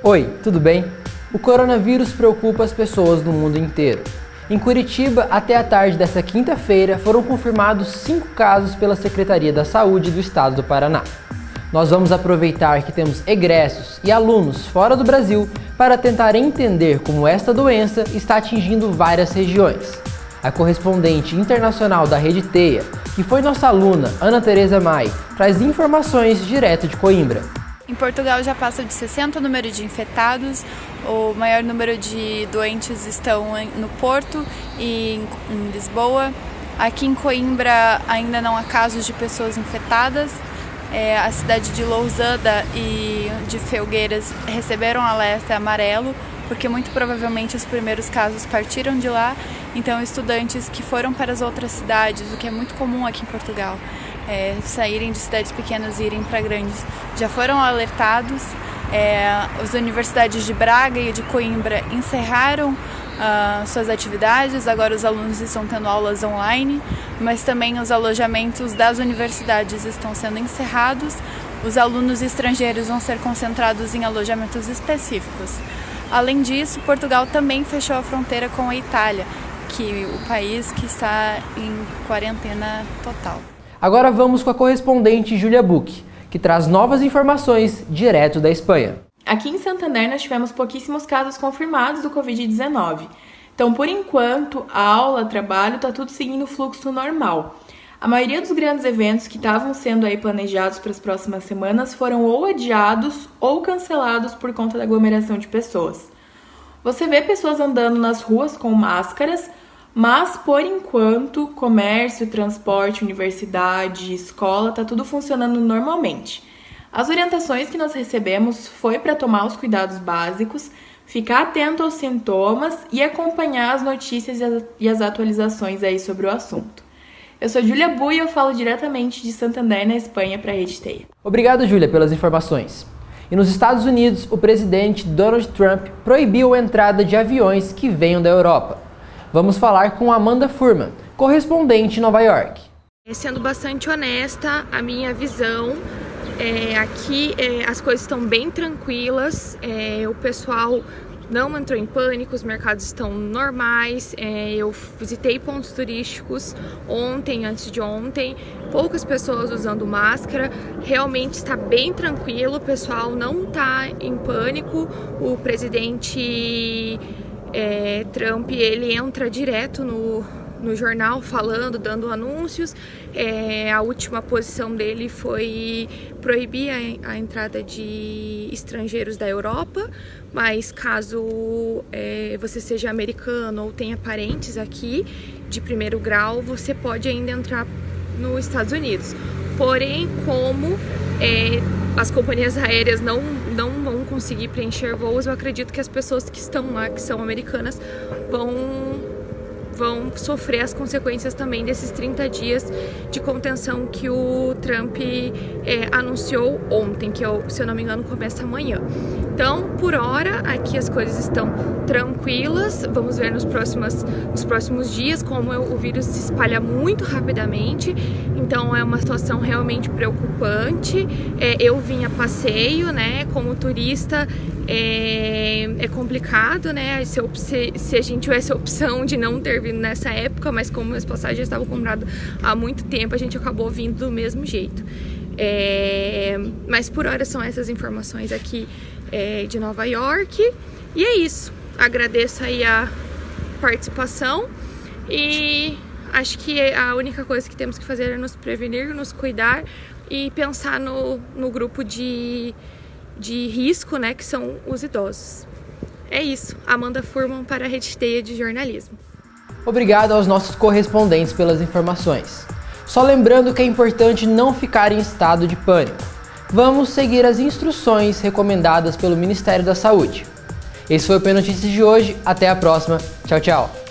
Oi, tudo bem? O coronavírus preocupa as pessoas no mundo inteiro. Em Curitiba, até a tarde dessa quinta-feira, foram confirmados cinco casos pela Secretaria da Saúde do Estado do Paraná. Nós vamos aproveitar que temos egressos e alunos fora do Brasil para tentar entender como esta doença está atingindo várias regiões. A correspondente internacional da Rede Teia, que foi nossa aluna, Ana Teresa Mai, traz informações direto de Coimbra. Em Portugal já passa de 60 o número de infectados, o maior número de doentes estão no Porto e em Lisboa. Aqui em Coimbra ainda não há casos de pessoas infectadas. É, a cidade de Lousada e de Felgueiras receberam alerta amarelo, porque muito provavelmente os primeiros casos partiram de lá. Então, estudantes que foram para as outras cidades, o que é muito comum aqui em Portugal, é, saírem de cidades pequenas e irem para grandes, já foram alertados. É, as universidades de Braga e de Coimbra encerraram uh, suas atividades, agora os alunos estão tendo aulas online, mas também os alojamentos das universidades estão sendo encerrados. Os alunos estrangeiros vão ser concentrados em alojamentos específicos. Além disso, Portugal também fechou a fronteira com a Itália, que o país que está em quarentena total. Agora vamos com a correspondente Julia Buch, que traz novas informações direto da Espanha. Aqui em Santander nós tivemos pouquíssimos casos confirmados do Covid-19. Então, por enquanto, a aula, trabalho, está tudo seguindo o fluxo normal. A maioria dos grandes eventos que estavam sendo aí planejados para as próximas semanas foram ou adiados ou cancelados por conta da aglomeração de pessoas. Você vê pessoas andando nas ruas com máscaras, mas por enquanto, comércio, transporte, universidade, escola, tá tudo funcionando normalmente. As orientações que nós recebemos foi para tomar os cuidados básicos, ficar atento aos sintomas e acompanhar as notícias e as atualizações aí sobre o assunto. Eu sou Júlia Bu e eu falo diretamente de Santander, na Espanha, para a Rede Teia. Obrigado, Júlia, pelas informações. E nos Estados Unidos, o presidente Donald Trump proibiu a entrada de aviões que venham da Europa. Vamos falar com Amanda Furman, correspondente em Nova York. Sendo bastante honesta, a minha visão é, aqui é, as coisas estão bem tranquilas, é, o pessoal não entrou em pânico, os mercados estão normais. É, eu visitei pontos turísticos ontem, antes de ontem, poucas pessoas usando máscara. Realmente está bem tranquilo, o pessoal não está em pânico. O presidente é, Trump ele entra direto no, no jornal falando, dando anúncios. É, a última posição dele foi proibir a, a, entrada de estrangeiros da Europa, mas caso é, você seja americano ou tenha parentes aqui de primeiro grau, você pode ainda entrar nos Estados Unidos. Porém, como é, as companhias aéreas não, não vão conseguir preencher voos, eu acredito que as pessoas que estão lá, que são americanas, vão vão sofrer as consequências também desses 30 dias de contenção que o Trump é, anunciou ontem, que eu, se eu não me engano começa amanhã. Então, por hora, aqui as coisas estão tranquilas. Vamos ver nos próximos, nos próximos dias como o vírus se espalha muito rapidamente. Então, é uma situação realmente preocupante. É, eu vim a passeio, né? Como turista, é, é complicado, né? Se, se, a gente tivesse a opção de não ter vindo nessa época, mas como as passagens estavam compradas há muito tempo, a gente acabou vindo do mesmo jeito. É, mas por hora são essas informações aqui é, de Nova York. E é isso. Agradeço aí a participação e acho que a única coisa que temos que fazer é nos prevenir, nos cuidar e pensar no, no grupo de, de risco, né, que são os idosos. É isso. Amanda Furman para a Rede Teia de Jornalismo. Obrigado aos nossos correspondentes pelas informações. Só lembrando que é importante não ficar em estado de pânico vamos seguir as instruções recomendadas pelo Ministério da Saúde. Esse foi o P Notícias de hoje, até a próxima, tchau, tchau!